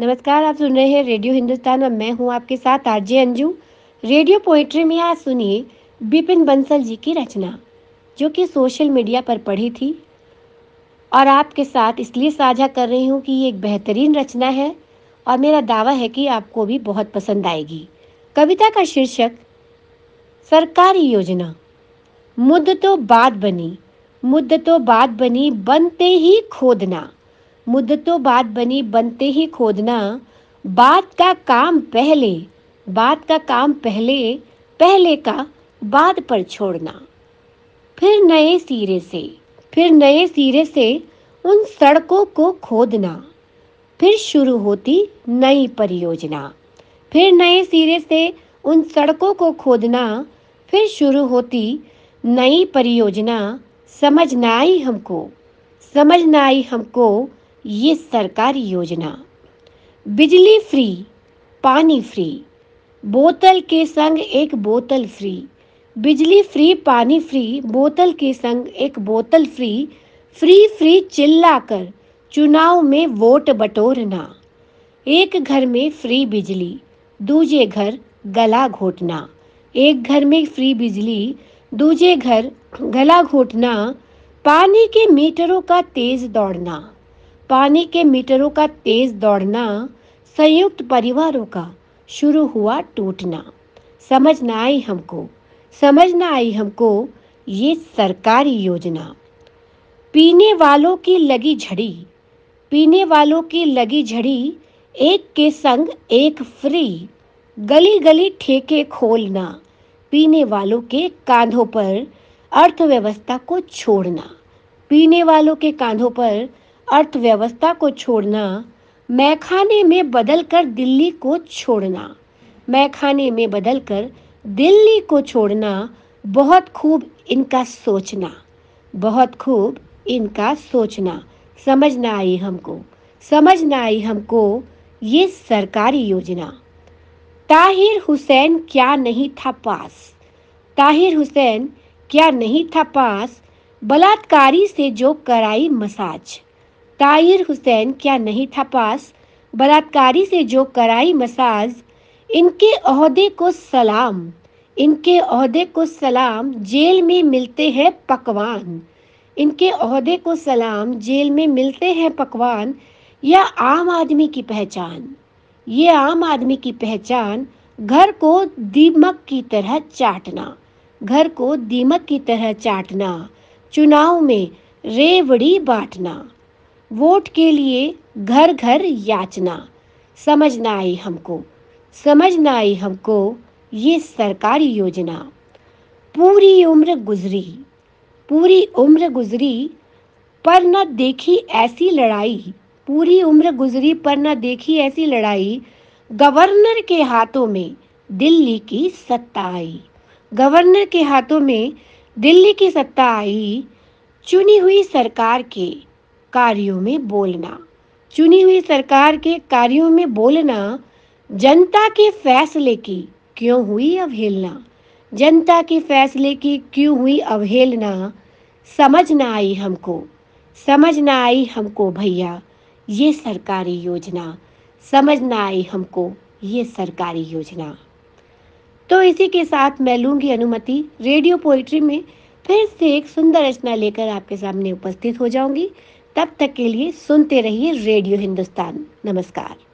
नमस्कार, आप सुन रहे हैं रेडियो हिंदुस्तान और मैं हूँ आपके साथ आरजे अंजू। रेडियो पोइट्री में आज सुनिए बिपिन बंसल जी की रचना, जो कि सोशल मीडिया पर पढ़ी थी। और आपके साथ इसलिए साझा कर रही हूँ कि ये एक बेहतरीन रचना है और मेरा दावा है कि आपको भी बहुत पसंद आएगी। कविता का शीर्षक, सरकारी योजना। मुद्दतों बात बनी, मुद्दतों बात बनी बनते ही खोदना। मुद्दतों बात बनी, बनते ही खोदना। बात का काम पहले, बात का काम पहले पहले का बाद पर छोड़ना। फिर नए सिरे से, फिर नए सिरे से उन सड़कों को खोदना। फिर शुरू होती नई परियोजना। फिर नए सिरे से उन सड़कों को खोदना। फिर शुरू होती नई परियोजना। समझ ना आई हमको समझ ना आई हमको ये सरकारी योजना। बिजली फ्री, पानी फ्री, बोतल के संग एक बोतल फ्री, बिजली फ्री, पानी फ्री, बोतल के संग एक बोतल फ्री फ्री फ्री चिल्लाकर चुनाव में वोट बटोरना। एक घर में फ्री बिजली, दूजे घर गला घोटना। एक घर में फ्री बिजली, दूजे घर गला घोटना। पानी के मीटरों का तेज दौड़ना। पानी के मीटरों का तेज दौड़ना, संयुक्त परिवारों का शुरू हुआ टूटना। समझ ना आई हमको, समझ ना आई हमको ये सरकारी योजना। पीने वालों की लगी झड़ी, पीने वालों की लगी झड़ी, एक के संग एक फ्री। गली गली ठेके खोलना, पीने वालों के कांधों पर अर्थव्यवस्था को छोड़ना। पीने वालों के कांधों पर अर्थव्यवस्था को छोड़ना, मैखाने में बदल कर दिल्ली को छोड़ना। मैखाने में बदल कर दिल्ली को छोड़ना बहुत खूब इनका सोचना, बहुत खूब इनका सोचना। समझ ना आई हमको, समझ ना आई हमको ये सरकारी योजना। ताहिर हुसैन क्या नहीं था पास? ताहिर हुसैन क्या नहीं था पास? बलात्कारी से जो कराई मसाज। ताहिर हुसैन क्या नहीं था पास? बलात्कारी से जो कराई मसाज, इनके अहदे को सलाम, इनके अहदे को सलाम जेल में मिलते हैं पकवान। इनके अहदे को सलाम जेल में मिलते हैं पकवान यह आम आदमी की पहचान? ये आम आदमी की पहचान घर को दीमक की तरह चाटना, घर को दीमक की तरह चाटना, चुनाव में रेवड़ी बांटना। वोट के लिए घर घर याचना। समझ ना आई हमको। समझ ना आई हमको ये सरकारी योजना। पूरी उम्र गुजरी। पूरी उम्र गुजरी पर न देखी ऐसी लड़ाई। पूरी उम्र गुजरी पर न देखी ऐसी लड़ाई। गवर्नर के हाथों में दिल्ली की सत्ता आई। गवर्नर के हाथों में दिल्ली की सत्ता आई। चुनी हुई सरकार के कार्यों में बोलना। चुनी हुई सरकार के कार्यों में बोलना, जनता के फैसले की क्यों हुई अवहेलना? जनता के फैसले की क्यों हुई अवहेलना? समझ ना आई हमको। समझ ना आई हमको भैया, ये सरकारी योजना। समझ ना आई हमको, ये सरकारी योजना। तो इसी के साथ मैं लूँगी अनुमति। रेडियो पोइट्री में फिर से एक सुंदर रचना लेकर आपके सामने उपस्थित हो जाऊँगी। तब तक के लिए सुनते रहिए रेडियो हिंदुस्तान। नमस्कार।